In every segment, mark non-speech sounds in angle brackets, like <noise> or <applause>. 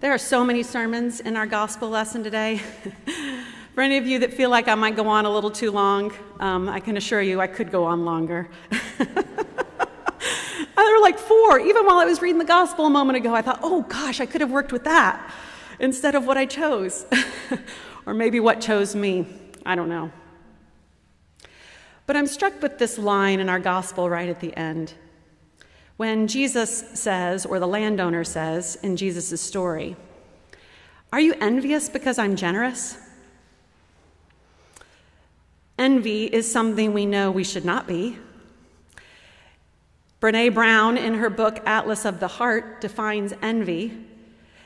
There are so many sermons in our gospel lesson today. <laughs> For any of you that feel like I might go on a little too long, um, I can assure you I could go on longer. <laughs> there were like four. Even while I was reading the gospel a moment ago, I thought, oh gosh, I could have worked with that instead of what I chose. <laughs> or maybe what chose me. I don't know. But I'm struck with this line in our gospel right at the end. When Jesus says, or the landowner says in Jesus' story, Are you envious because I'm generous? Envy is something we know we should not be. Brene Brown, in her book Atlas of the Heart, defines envy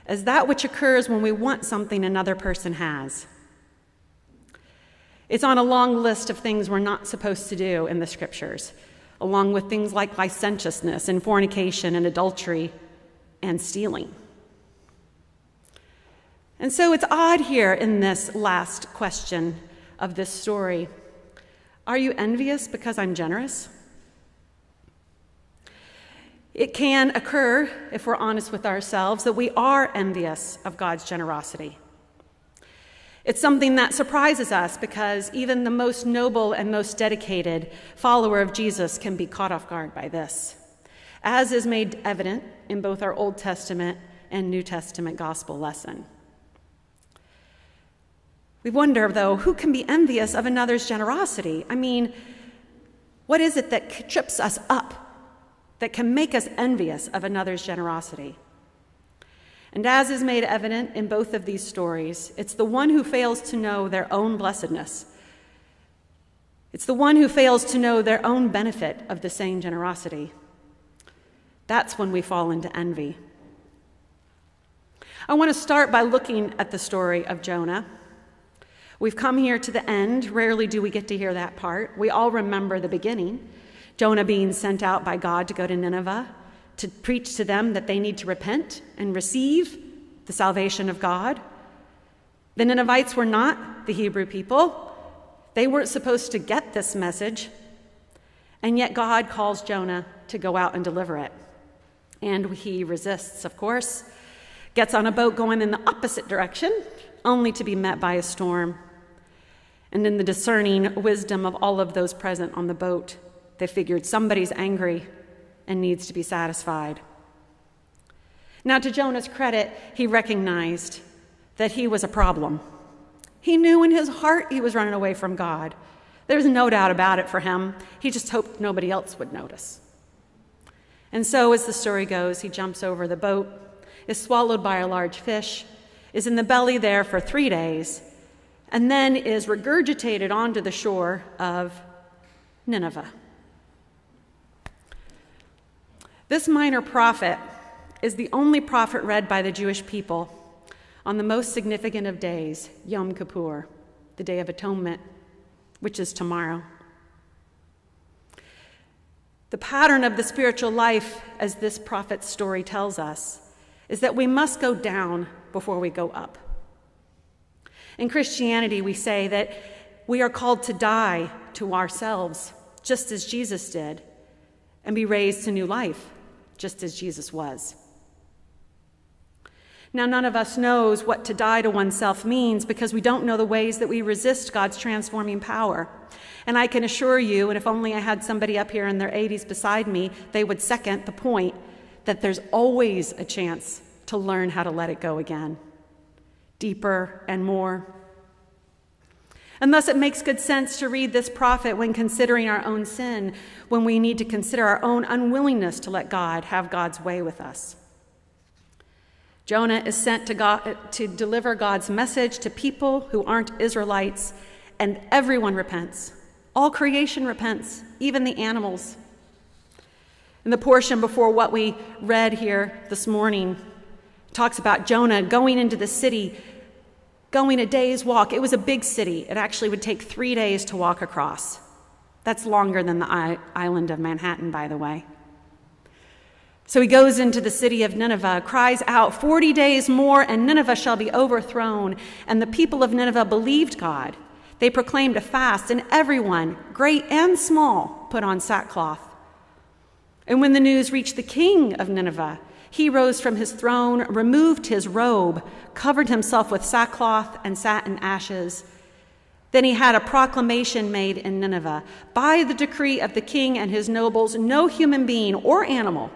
as that which occurs when we want something another person has. It's on a long list of things we're not supposed to do in the scriptures along with things like licentiousness and fornication and adultery and stealing. And so it's odd here in this last question of this story. Are you envious because I'm generous? It can occur, if we're honest with ourselves, that we are envious of God's generosity. It's something that surprises us because even the most noble and most dedicated follower of Jesus can be caught off guard by this, as is made evident in both our Old Testament and New Testament gospel lesson. We wonder, though, who can be envious of another's generosity? I mean, what is it that trips us up, that can make us envious of another's generosity? And as is made evident in both of these stories, it's the one who fails to know their own blessedness. It's the one who fails to know their own benefit of the same generosity. That's when we fall into envy. I want to start by looking at the story of Jonah. We've come here to the end. Rarely do we get to hear that part. We all remember the beginning Jonah being sent out by God to go to Nineveh to preach to them that they need to repent and receive the salvation of God. The Ninevites were not the Hebrew people. They weren't supposed to get this message. And yet God calls Jonah to go out and deliver it. And he resists, of course, gets on a boat going in the opposite direction, only to be met by a storm. And in the discerning wisdom of all of those present on the boat, they figured somebody's angry and needs to be satisfied. Now, to Jonah's credit, he recognized that he was a problem. He knew in his heart he was running away from God. There's no doubt about it for him. He just hoped nobody else would notice. And so, as the story goes, he jumps over the boat, is swallowed by a large fish, is in the belly there for three days, and then is regurgitated onto the shore of Nineveh. This minor prophet is the only prophet read by the Jewish people on the most significant of days, Yom Kippur, the Day of Atonement, which is tomorrow. The pattern of the spiritual life, as this prophet's story tells us, is that we must go down before we go up. In Christianity, we say that we are called to die to ourselves, just as Jesus did, and be raised to new life just as Jesus was. Now, none of us knows what to die to oneself means because we don't know the ways that we resist God's transforming power. And I can assure you, and if only I had somebody up here in their 80s beside me, they would second the point that there's always a chance to learn how to let it go again, deeper and more. And thus, it makes good sense to read this prophet when considering our own sin, when we need to consider our own unwillingness to let God have God's way with us. Jonah is sent to, God, to deliver God's message to people who aren't Israelites, and everyone repents. All creation repents, even the animals. In the portion before what we read here this morning, talks about Jonah going into the city going a day's walk. It was a big city. It actually would take three days to walk across. That's longer than the island of Manhattan, by the way. So he goes into the city of Nineveh, cries out, 40 days more, and Nineveh shall be overthrown. And the people of Nineveh believed God. They proclaimed a fast, and everyone, great and small, put on sackcloth. And when the news reached the king of Nineveh, he rose from his throne, removed his robe, covered himself with sackcloth, and sat in ashes. Then he had a proclamation made in Nineveh By the decree of the king and his nobles, no human being or animal,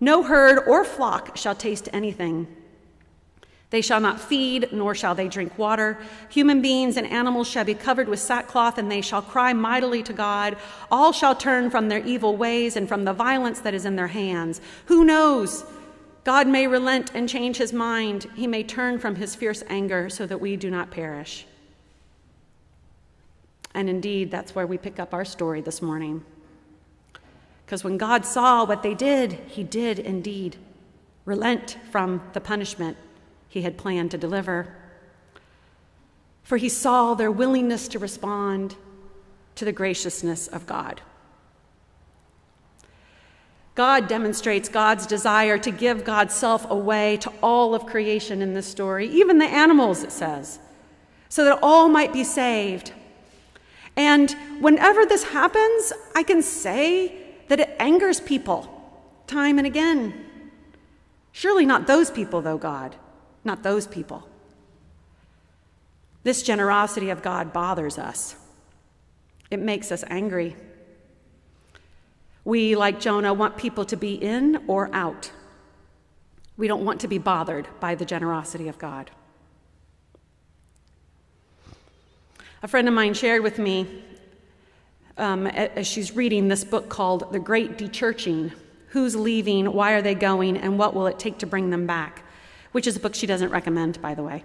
no herd or flock shall taste anything. They shall not feed, nor shall they drink water. Human beings and animals shall be covered with sackcloth, and they shall cry mightily to God. All shall turn from their evil ways and from the violence that is in their hands. Who knows? God may relent and change his mind. He may turn from his fierce anger so that we do not perish. And indeed, that's where we pick up our story this morning. Because when God saw what they did, he did indeed relent from the punishment he had planned to deliver. For he saw their willingness to respond to the graciousness of God. God demonstrates God's desire to give God's self away to all of creation in this story, even the animals, it says, so that all might be saved. And whenever this happens, I can say that it angers people time and again. Surely not those people, though, God not those people. This generosity of God bothers us, it makes us angry. We, like Jonah, want people to be in or out. We don't want to be bothered by the generosity of God. A friend of mine shared with me um, as she's reading this book called The Great Dechurching Who's leaving? Why are they going? And what will it take to bring them back? Which is a book she doesn't recommend, by the way.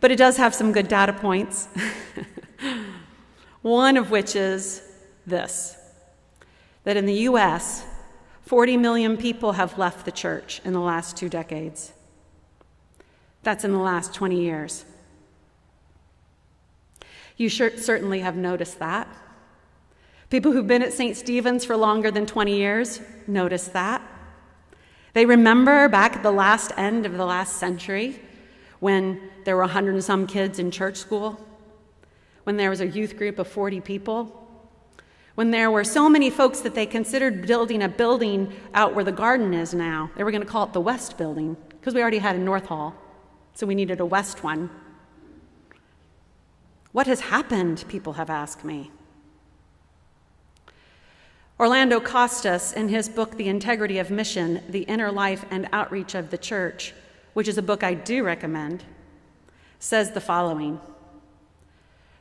But it does have some good data points. <laughs> One of which is this that in the US, 40 million people have left the church in the last two decades. That's in the last 20 years. You sure, certainly have noticed that. People who've been at St. Stephen's for longer than 20 years notice that. They remember back at the last end of the last century when there were 100 and some kids in church school, when there was a youth group of 40 people, when there were so many folks that they considered building a building out where the garden is now. They were going to call it the West Building because we already had a North Hall, so we needed a West one. What has happened? People have asked me. Orlando Costas, in his book, The Integrity of Mission The Inner Life and Outreach of the Church, which is a book I do recommend, says the following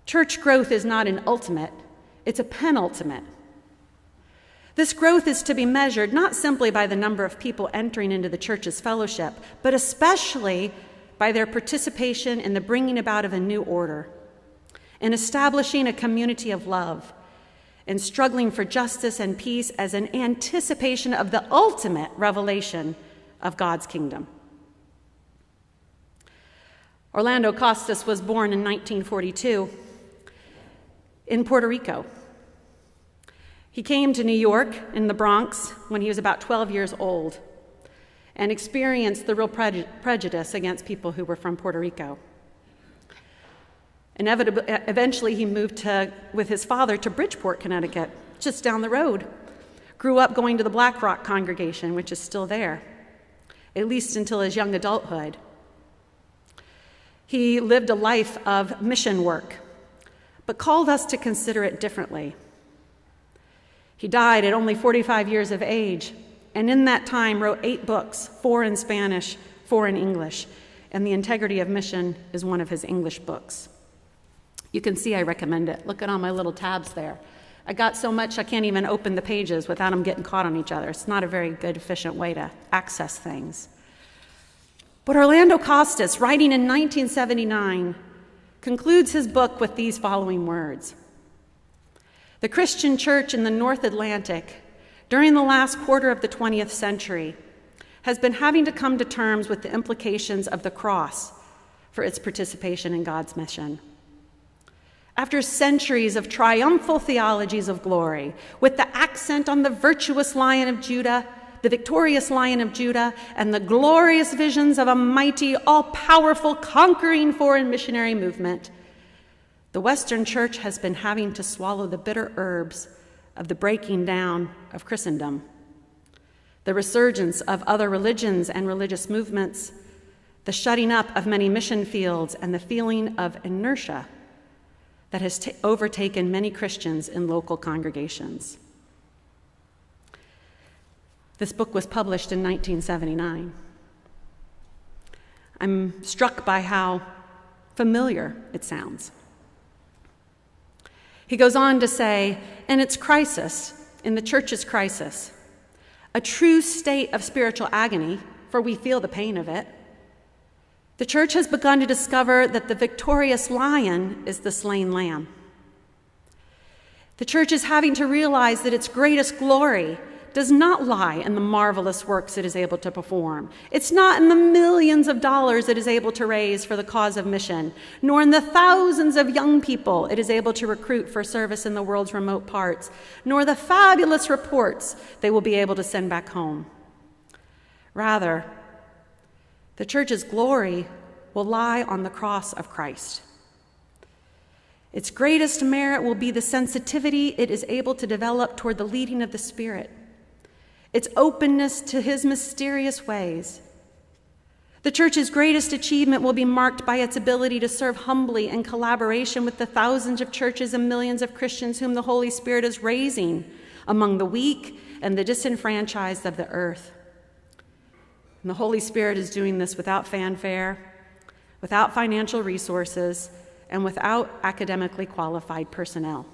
Church growth is not an ultimate, it's a penultimate. This growth is to be measured not simply by the number of people entering into the church's fellowship, but especially by their participation in the bringing about of a new order, in establishing a community of love and struggling for justice and peace as an anticipation of the ultimate revelation of God's kingdom. Orlando Costas was born in 1942 in Puerto Rico. He came to New York in the Bronx when he was about 12 years old and experienced the real prejudice against people who were from Puerto Rico. Inevitably, eventually, he moved to, with his father to Bridgeport, Connecticut, just down the road. Grew up going to the Black Rock congregation, which is still there, at least until his young adulthood. He lived a life of mission work, but called us to consider it differently. He died at only 45 years of age, and in that time wrote eight books four in Spanish, four in English, and The Integrity of Mission is one of his English books. You can see I recommend it. Look at all my little tabs there. I got so much I can't even open the pages without them getting caught on each other. It's not a very good, efficient way to access things. But Orlando Costas, writing in 1979, concludes his book with these following words The Christian church in the North Atlantic, during the last quarter of the 20th century, has been having to come to terms with the implications of the cross for its participation in God's mission after centuries of triumphal theologies of glory, with the accent on the virtuous lion of Judah, the victorious lion of Judah, and the glorious visions of a mighty, all powerful, conquering foreign missionary movement, the Western Church has been having to swallow the bitter herbs of the breaking down of Christendom. the resurgence of other religions and religious movements, the shutting up of many mission fields, and the feeling of inertia that has t- overtaken many Christians in local congregations. This book was published in 1979. I'm struck by how familiar it sounds. He goes on to say, in its crisis, in the church's crisis, a true state of spiritual agony, for we feel the pain of it, the church has begun to discover that the victorious lion is the slain lamb. The church is having to realize that its greatest glory does not lie in the marvelous works it is able to perform. It's not in the millions of dollars it is able to raise for the cause of mission, nor in the thousands of young people it is able to recruit for service in the world's remote parts, nor the fabulous reports they will be able to send back home. Rather, the church's glory will lie on the cross of Christ. Its greatest merit will be the sensitivity it is able to develop toward the leading of the Spirit its openness to his mysterious ways. The church's greatest achievement will be marked by its ability to serve humbly in collaboration with the thousands of churches and millions of Christians whom the Holy Spirit is raising among the weak and the disenfranchised of the earth. And the Holy Spirit is doing this without fanfare, without financial resources, and without academically qualified personnel.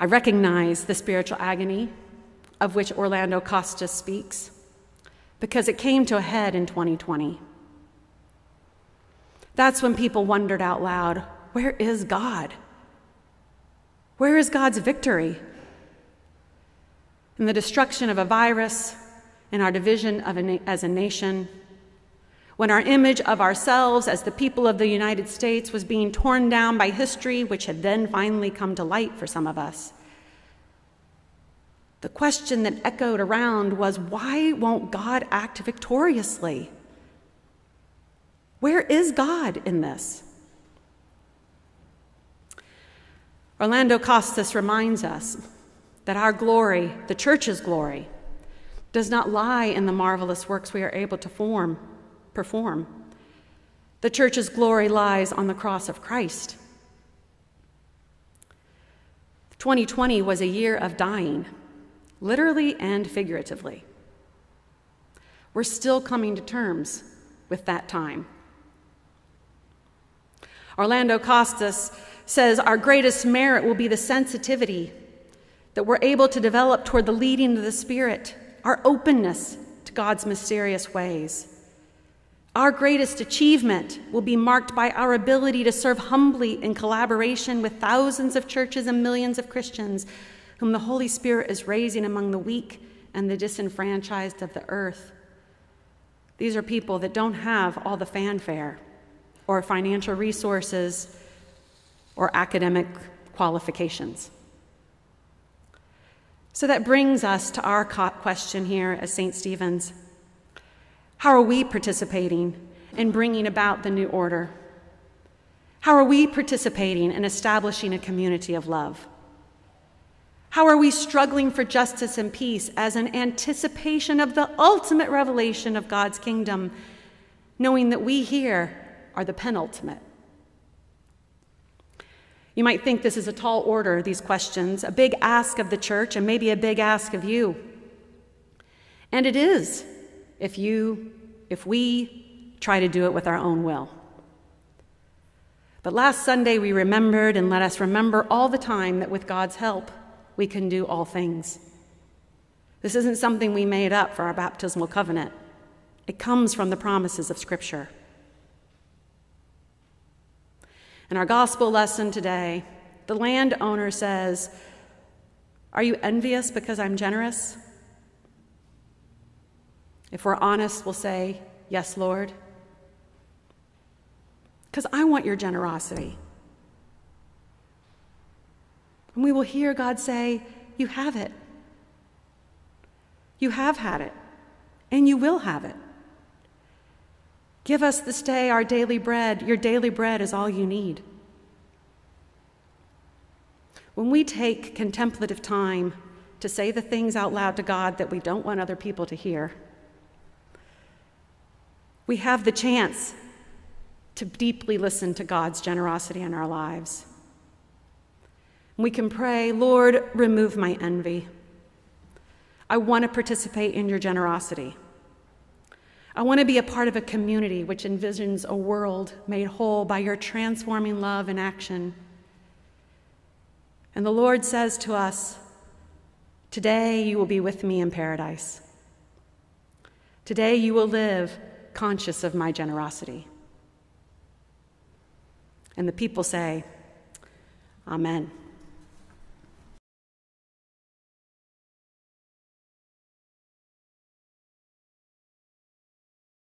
I recognize the spiritual agony of which Orlando Costa speaks because it came to a head in 2020. That's when people wondered out loud where is God? Where is God's victory? In the destruction of a virus, in our division of a as a nation, when our image of ourselves as the people of the United States was being torn down by history, which had then finally come to light for some of us. The question that echoed around was why won't God act victoriously? Where is God in this? Orlando Costas reminds us that our glory, the church's glory, does not lie in the marvelous works we are able to form perform. The church's glory lies on the cross of Christ. 2020 was a year of dying, literally and figuratively. We're still coming to terms with that time. Orlando Costas says our greatest merit will be the sensitivity that we're able to develop toward the leading of the Spirit, our openness to God's mysterious ways. Our greatest achievement will be marked by our ability to serve humbly in collaboration with thousands of churches and millions of Christians whom the Holy Spirit is raising among the weak and the disenfranchised of the earth. These are people that don't have all the fanfare or financial resources or academic qualifications. So that brings us to our question here as St. Stephen's. How are we participating in bringing about the new order? How are we participating in establishing a community of love? How are we struggling for justice and peace as an anticipation of the ultimate revelation of God's kingdom, knowing that we here are the penultimate? You might think this is a tall order, these questions, a big ask of the church, and maybe a big ask of you. And it is if you, if we try to do it with our own will. But last Sunday we remembered, and let us remember all the time that with God's help, we can do all things. This isn't something we made up for our baptismal covenant, it comes from the promises of Scripture. In our gospel lesson today, the landowner says, Are you envious because I'm generous? If we're honest, we'll say, Yes, Lord. Because I want your generosity. And we will hear God say, You have it. You have had it, and you will have it. Give us this day our daily bread. Your daily bread is all you need. When we take contemplative time to say the things out loud to God that we don't want other people to hear. We have the chance to deeply listen to God's generosity in our lives. We can pray, Lord, remove my envy. I want to participate in your generosity. I want to be a part of a community which envisions a world made whole by your transforming love and action. And the Lord says to us, Today you will be with me in paradise. Today you will live conscious of my generosity. And the people say, Amen.